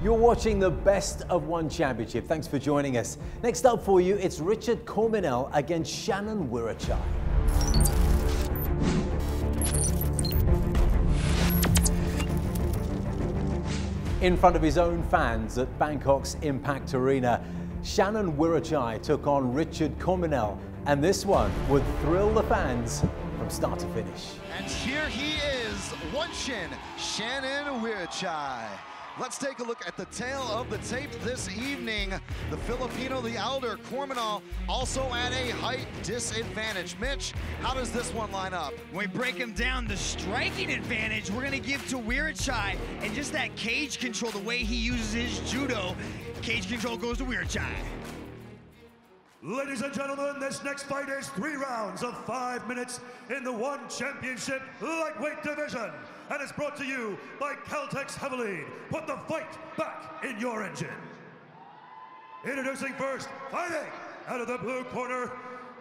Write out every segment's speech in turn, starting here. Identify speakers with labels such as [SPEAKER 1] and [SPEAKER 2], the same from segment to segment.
[SPEAKER 1] You're watching the best of one championship. Thanks for joining us. Next up for you, it's Richard Corminal against Shannon Wiratchai. In front of his own fans at Bangkok's Impact Arena, Shannon Wiratchai took on Richard Corminal, and this one would thrill the fans from start to finish.
[SPEAKER 2] And here he is, One Shin, Shannon Wiratchai. Let's take a look at the tale of the tape this evening. The Filipino, the elder, Corminal, also at a height disadvantage. Mitch, how does this one line up?
[SPEAKER 3] When we break him down, the striking advantage we're gonna give to Wiratchai, and just that cage control, the way he uses his judo, cage control goes to Wiratchai.
[SPEAKER 4] Ladies and gentlemen, this next fight is three rounds of five minutes in the One Championship Lightweight Division and is brought to you by Caltex Havoline. Put the fight back in your engine. Introducing first, fighting out of the blue corner,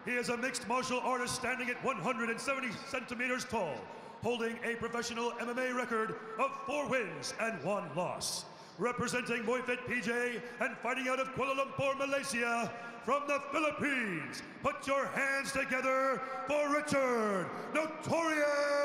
[SPEAKER 4] he is a mixed martial artist standing at 170 centimeters tall, holding a professional MMA record of four wins and one loss. Representing Muayfit PJ and fighting out of Kuala Lumpur, Malaysia, from the Philippines. Put your hands together for Richard Notorious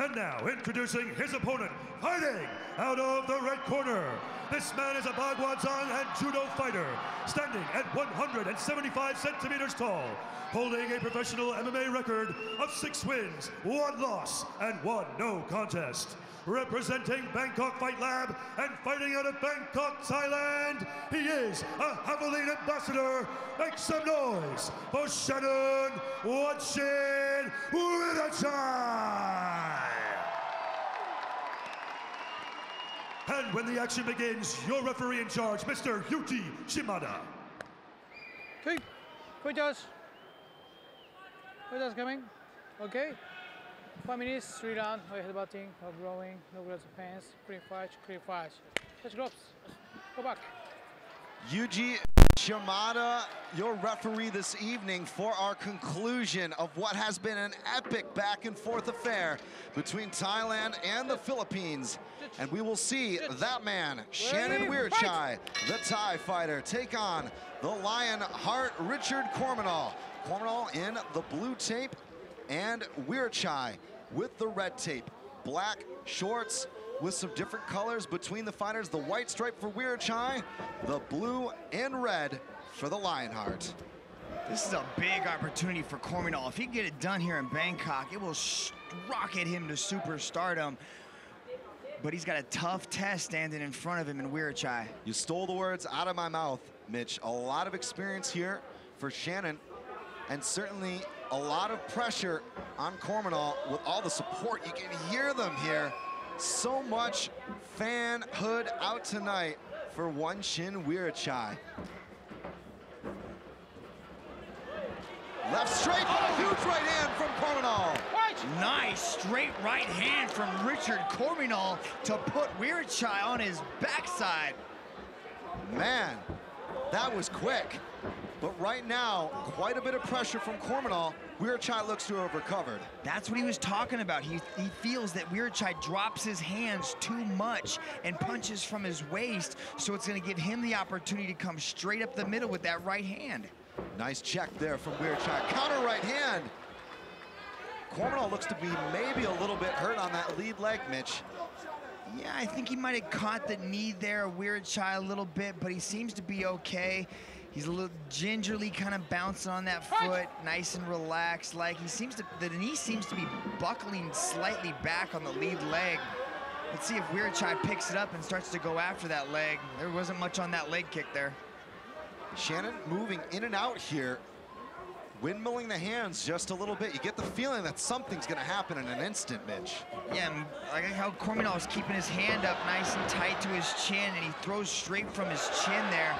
[SPEAKER 4] And now, introducing his opponent, fighting out of the red corner. This man is a Bagwanzan and judo fighter, standing at 175 centimeters tall, holding a professional MMA record of six wins, one loss, and one no contest. Representing Bangkok Fight Lab and fighting out of Bangkok, Thailand, he is a Javelin ambassador. Make some noise for Shannon One Shin Wiratchai. And when the action begins, your referee in charge, Mr. Yuji Shimada.
[SPEAKER 5] Okay, Koitas. Koitas coming. Okay. Five minutes, three rounds, no headbutting, no growing, no gloves of pants, clean fight, clean fight. Touch gloves. Go back.
[SPEAKER 2] Yuji Shimada, your referee this evening for our conclusion of what has been an epic back and forth affair between Thailand and the Philippines. And we will see that man, Shannon Wiratchai, the Thai fighter, take on the Lion Heart Richard Corminal. Corminal in the blue tape and Wiratchai with the red tape. Black shorts with some different colors between the fighters. The white stripe for Wiratchai, the blue and red for the Lionheart.
[SPEAKER 3] This is a big opportunity for Corminal. If he can get it done here in Bangkok, it will rocket him to superstardom. But he's got a tough test standing in front of him in Wiratchai.
[SPEAKER 2] You stole the words out of my mouth, Mitch. A lot of experience here for Shannon, and certainly a lot of pressure on Corminal with all the support. You can hear them here. So much fanhood out tonight for One Shin Wiratchai. Left straight, oh, huge right hand from Corminal.
[SPEAKER 3] Nice straight right hand from Richard Corminal to put Wiratchai on his backside.
[SPEAKER 2] Man, that was quick. But right now, quite a bit of pressure from Corminal. Wiratchai looks to have recovered.
[SPEAKER 3] That's what he was talking about. He, he feels that Wiratchai drops his hands too much and punches from his waist, so it's gonna give him the opportunity to come straight up the middle with that right hand.
[SPEAKER 2] Nice check there from Wiratchai. Counter right hand. Corminal looks to be maybe a little bit hurt on that lead leg, Mitch.
[SPEAKER 3] Yeah, I think he might have caught the knee there, Wiratchai a little bit, but he seems to be okay. He's a little gingerly kind of bouncing on that foot, nice and relaxed. Like he seems to, the knee seems to be buckling slightly back on the lead leg. Let's see if Wiratchai picks it up and starts to go after that leg. There wasn't much on that leg kick there.
[SPEAKER 2] Shannon moving in and out here, windmilling the hands just a little bit. You get the feeling that something's gonna happen in an instant, Mitch.
[SPEAKER 3] Yeah, like how Corminal is keeping his hand up nice and tight to his chin, and he throws straight from his chin there.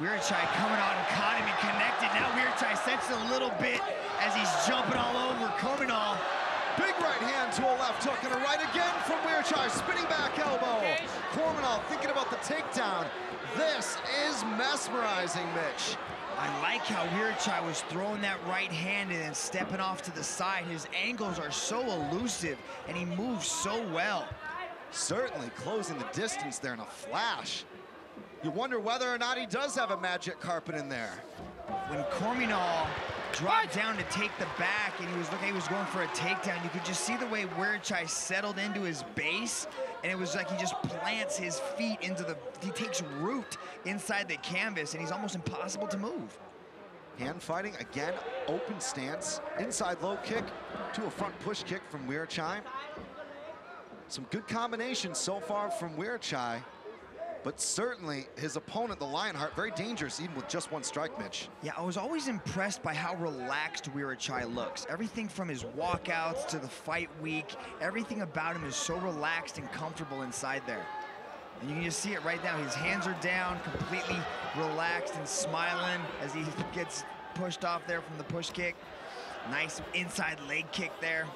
[SPEAKER 3] Wiratchai coming out and caught him and connected. Now Wiratchai senses a little bit as he's jumping all over Corminal.
[SPEAKER 2] Big right hand to a left hook and a right again from Wiratchai. Spinning back elbow. Corminal thinking about the takedown. This is mesmerizing, Mitch.
[SPEAKER 3] I like how Wiratchai was throwing that right hand and then stepping off to the side. His angles are so elusive and he moves so well.
[SPEAKER 2] Certainly closing the distance there in a flash. You wonder whether or not he does have a magic carpet in there.
[SPEAKER 3] When Corminal dropped down to take the back and he was looking, he was going for a takedown, you could just see the way Wiratchai settled into his base and it was like he just plants his feet into the, he takes root inside the canvas and he's almost impossible to move.
[SPEAKER 2] Hand fighting, again, open stance, inside low kick to a front push kick from Wiratchai. Some good combinations so far from Wiratchai, but certainly his opponent, the Lionheart, very dangerous even with just one strike, Mitch.
[SPEAKER 3] Yeah, I was always impressed by how relaxed Wiratchai looks. Everything from his walkouts to the fight week, everything about him is so relaxed and comfortable inside there. And you can just see it right now. His hands are down, completely relaxed and smiling as he gets pushed off there from the push kick. Nice inside leg kick there.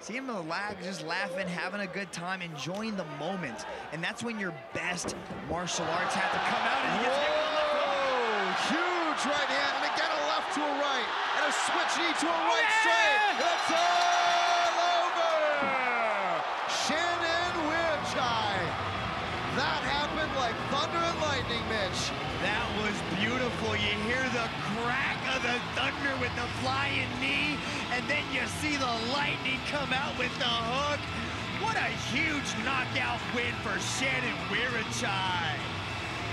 [SPEAKER 3] See him relax, just laughing, having a good time, enjoying the moment. And that's when your best martial arts have to come out and he gets hit with a left hook.
[SPEAKER 2] Whoa, huge right hand, and again a left to a right, and a switch knee to a right straight.
[SPEAKER 3] The thunder with the flying knee, and then you see the lightning come out with the hook. What a huge knockout win for Shannon Wiratchai.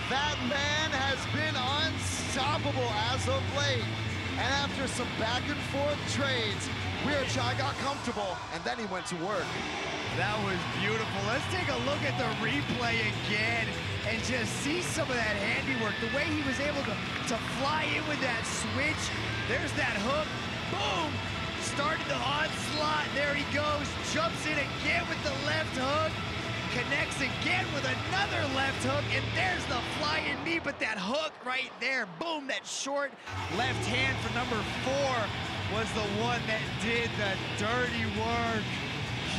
[SPEAKER 2] That man has been unstoppable as of late. And after some back and forth trades, Wiratchai got comfortable, and then he went to work.
[SPEAKER 3] That was beautiful. Let's take a look at the replay again and just see some of that handiwork. The way he was able to, to fly in with that switch. There's that hook. Boom! Started the onslaught. There he goes. Jumps in again with the left hook. Connects again with another left hook. And there's the flying knee. But that hook right there. Boom! That short left hand for number four was the one that did the dirty work.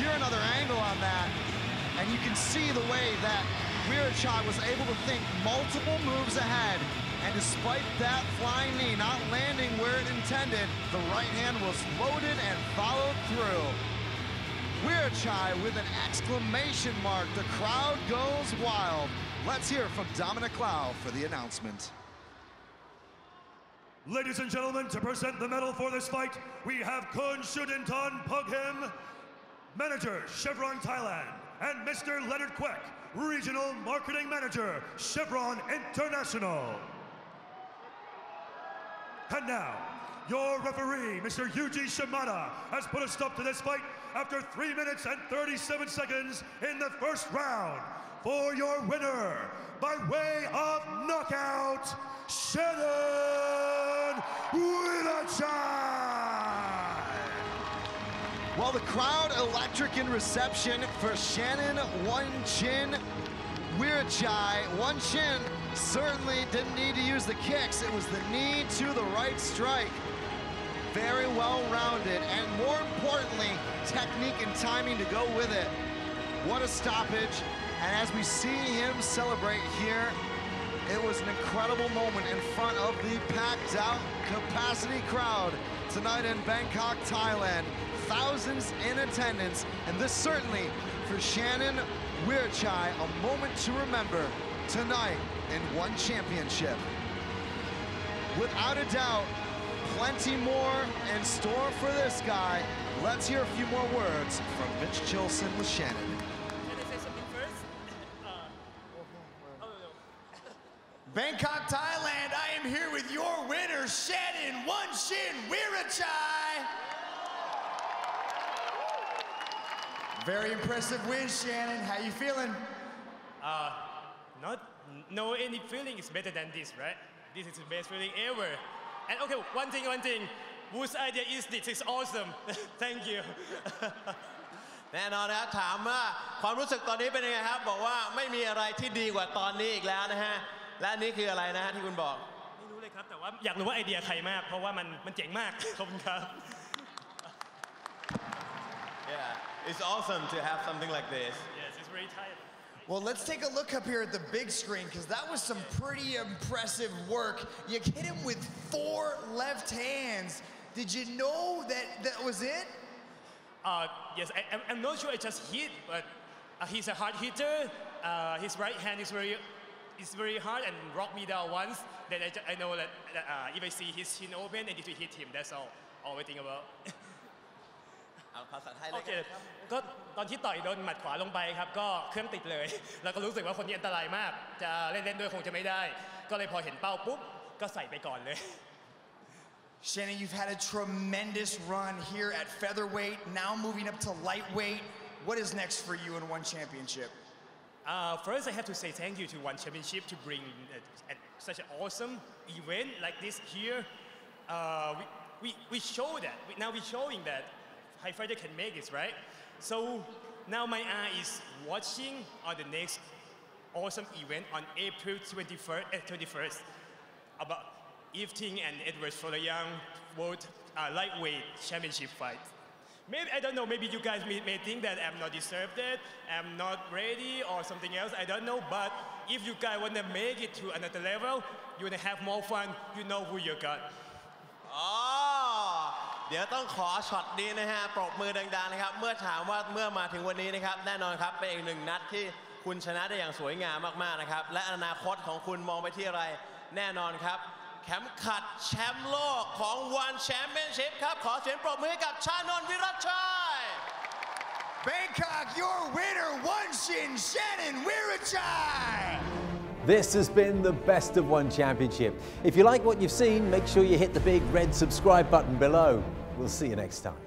[SPEAKER 2] Here another angle on that, and you can see the way that Wiratchai was able to think multiple moves ahead. And despite that flying knee not landing where it intended, the right hand was loaded and followed through. Wiratchai with an exclamation mark. The crowd goes wild. Let's hear from Dominic Lau for the announcement.
[SPEAKER 4] Ladies and gentlemen, to present the medal for this fight, we have Kun Shudinton Pughem, Manager, Chevron Thailand, and Mr. Leonard Queck, Regional Marketing Manager, Chevron International. And now, your referee, Mr. Yuji Shimada, has put a stop to this fight after 3 minutes and 37 seconds in the first round. For your winner, by way of knockout, Shannon Wiratchai!
[SPEAKER 2] Well, the crowd electric in reception for Shannon One Shin Wiratchai. One Shin certainly didn't need to use the kicks. It was the knee to the right strike. Very well rounded, and more importantly, technique and timing to go with it. What a stoppage. And as we see him celebrate here, it was an incredible moment in front of the packed out capacity crowd tonight in Bangkok, Thailand. Thousands in attendance, and this certainly for Shannon Wiratchai, a moment to remember tonight in one championship. Without a doubt, plenty more in store for this guy. Let's hear a few more words from Mitch Chilson with Shannon.
[SPEAKER 6] First?
[SPEAKER 3] Uh, Bangkok, Thailand, I am here with your winner, Shannon One Shin Wiratchai. Very impressive win, Shannon. How you feeling?
[SPEAKER 6] Uh, not, no any feeling is better than this, right? This is the best feeling ever. And okay, one thing, one thing. Whose idea is this? It's awesome. Thank you.
[SPEAKER 7] แน่นอนนะครับถามว่าความรู้สึกตอนนี้เป็นยังไงครับ บอกว่าไม่มีอะไรที่ดีกว่าตอนนี้อีกแล้วนะฮะ และอันนี้คืออะไรนะฮะที่คุณบอก
[SPEAKER 6] ไม่รู้เลยครับ แต่ว่าอยากรู้ว่าไอเดียใครมาก เพราะว่ามันมันเจ๋งมาก ขอบคุณครับ
[SPEAKER 7] Yeah it's awesome to have something like this
[SPEAKER 6] Yes it's very tired
[SPEAKER 3] Well, let's take a look up here at the big screen because that was some pretty impressive work. You hit him with four left hands. Did you know that that was it?
[SPEAKER 6] Uh, yes, I, I'm- I'm not sure I just hit, but uh, he's a hard hitter. Uh, his right hand is very, is very hard and rocked me down once. Then I, I know that, that uh, if I see his chin open, I need to hit him. That's all. All I think about.
[SPEAKER 7] เอาภาษาไทยเล
[SPEAKER 6] โอยเค
[SPEAKER 7] กันครับ
[SPEAKER 6] ก็ตอนที่ต่อยโดนหมัดขวาลงไปครับ ก็เครื่องติดเลย แล้วก็รู้สึกว่าคนนี้อันตรายมาก จะเล่นเล่นด้วยคงจะไม่ได้ ก็เลยพอเห็นเป้าปุ๊บก็ใส่ไปก่อนเลย
[SPEAKER 3] Shannon, you've had a tremendous run here at featherweight, now moving up to lightweight. What is next for you in one championship?
[SPEAKER 6] Uh, first, I have to say thank you to One Championship to bring uh, at such an awesome event like this here. Uh, we, we, we show that. We, now we're showing that high can make it, right? So now my eye is watching on the next awesome event on April 21st, uh, 21st about Ev Ting and Edward the Young World uh, Lightweight Championship fight. Maybe I don't know. Maybe you guys may, may think that I'm not deserved it, I'm not ready, or something else. I don't know. But if you guys wanna make it to another level, you wanna have more fun. You know who you got.
[SPEAKER 7] เดี๋ยวต้องขอช็อตนี้นะฮะปรบมือดังๆนะครับ เมื่อถามว่าเมื่อมาถึงวันนี้นะครับ แน่นอนครับเป็นอีกหนึ่งนัดที่คุณชนะได้อย่างสวยงามมากๆนะครับ และอนาคตของคุณมองไปที่อะไร แน่นอนครับเข็มขัดแชมป์โลกของ One Championship ครับ ขอเสียงปรบมือให้กับชานนท์วิรัตชัย
[SPEAKER 3] Bangkok, your winner, One Shin Shannon Wirachai.
[SPEAKER 1] This has been the Best of One Championship. If you like what you've seen, make sure you hit the big red subscribe button below. We'll see you next time.